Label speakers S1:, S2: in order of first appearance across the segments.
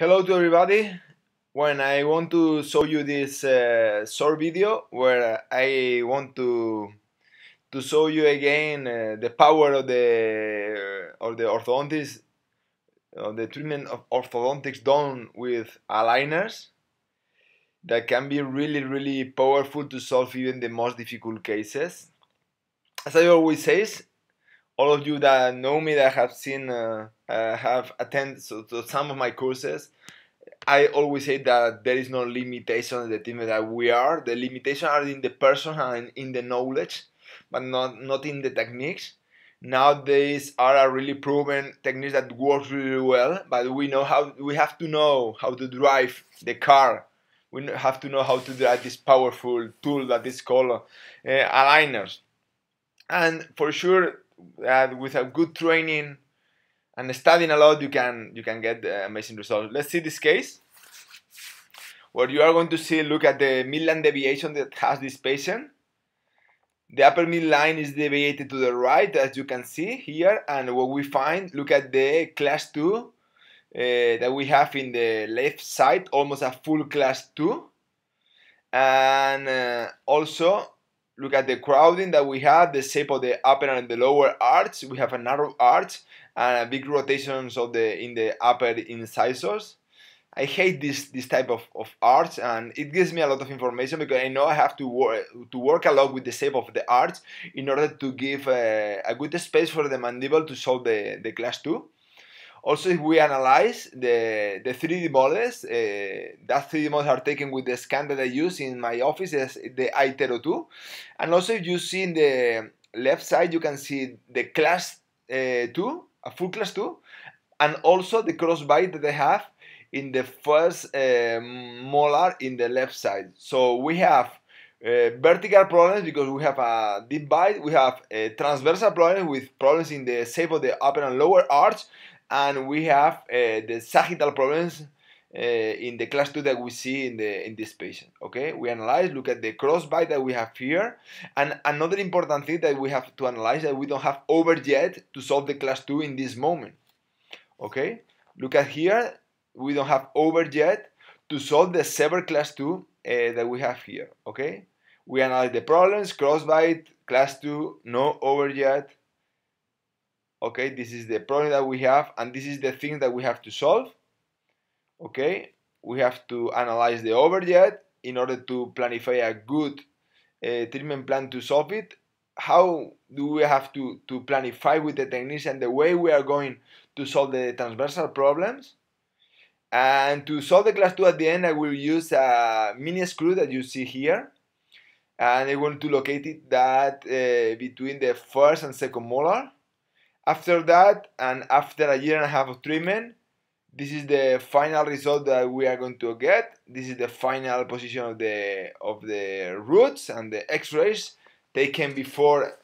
S1: Hello to everybody. When I want to show you this uh, short video where I want to to show you again uh, the power of the of the orthodontics of the treatment of orthodontics done with aligners that can be really really powerful to solve even the most difficult cases. As I always say, all of you that know me that have seen uh, uh, have attended so, to some of my courses I always say that there is no limitation in the team that we are. The limitations are in the person and in the knowledge, but not not in the techniques. Nowadays are really proven techniques that work really well, but we know how we have to know how to drive the car. We have to know how to drive this powerful tool that is called uh, aligners. And for sure, that with a good training and studying a lot, you can you can get amazing results. Let's see this case where you are going to see look at the midline deviation that has this patient. The upper midline is deviated to the right, as you can see here, and what we find, look at the class 2 uh, that we have in the left side, almost a full class 2. And uh, also, look at the crowding that we have, the shape of the upper and the lower arch. We have a narrow arch and big rotations of the in the upper incisors. I hate this this type of, of arch and it gives me a lot of information because I know I have to work to work a lot with the shape of the arch in order to give a, a good space for the mandible to solve the, the class 2. Also, if we analyze the, the 3D models, uh, that 3D models are taken with the scan that I use in my office, the iTero 2. And also, if you see in the left side, you can see the class uh, 2, a full class 2, and also the crossbite that I have in the first uh, molar in the left side. So we have uh, vertical problems because we have a deep bite, we have a transversal problem with problems in the shape of the upper and lower arch, and we have uh, the sagittal problems uh, in the class 2 that we see in the in this patient okay? We analyze look at the crossbite that we have here. And another important thing that we have to analyze that we don't have overjet to solve the class 2 in this moment okay? Look at here we don't have overjet to solve the sever class 2 uh, that we have here okay? We analyze the problems crossbite class 2 no overjet okay this is the problem that we have and this is the thing that we have to solve. Okay we have to analyze the overjet in order to planify a good uh, treatment plan to solve it. How do we have to, to planify with the techniques and the way we are going to solve the transversal problems? And to solve the class 2 at the end I will use a mini screw that you see here. And I want to locate it that uh, between the first and second molar after that, and after a year and a half of treatment, this is the final result that we are going to get. This is the final position of the of the roots and the X-rays taken before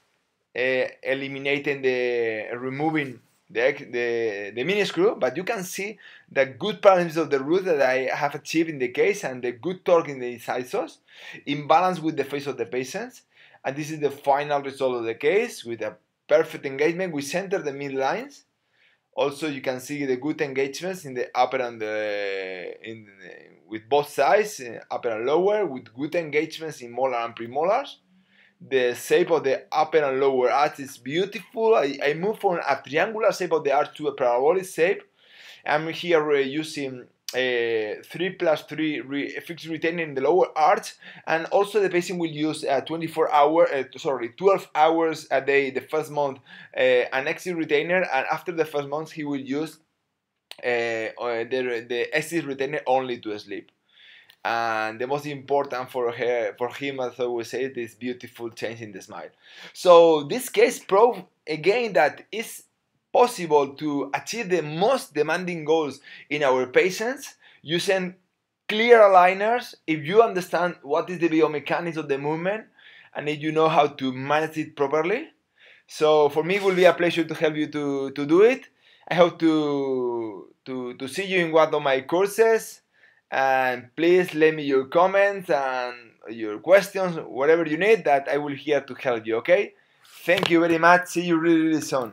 S1: uh, eliminating the removing the, the, the mini screw, but you can see the good parameters of the root that I have achieved in the case and the good torque in the incisors in balance with the face of the patients. And this is the final result of the case with a perfect engagement. We center the midlines. Also, you can see the good engagements in the upper and the, in with both sides, upper and lower, with good engagements in molar and premolars. The shape of the upper and lower arch is beautiful. I, I move from a triangular shape of the arch to a parabolic shape. I'm here uh, using uh, 3 plus 3 re fixed retainer in the lower arch and also the patient will use uh, 24 hour uh, sorry 12 hours a day the first month uh, an Essix retainer and after the first month he will use uh, uh, the, the Essix retainer only to sleep. And the most important for her for him as I always say this beautiful change in the smile. So this case prove again that it's possible to achieve the most demanding goals in our patients using clear aligners if you understand what is the biomechanics of the movement and if you know how to manage it properly. So for me it will be a pleasure to help you to, to do it. I hope to, to, to see you in one of my courses and please let me your comments and your questions, whatever you need that I will here to help you, okay? Thank you very much. See you really, really soon.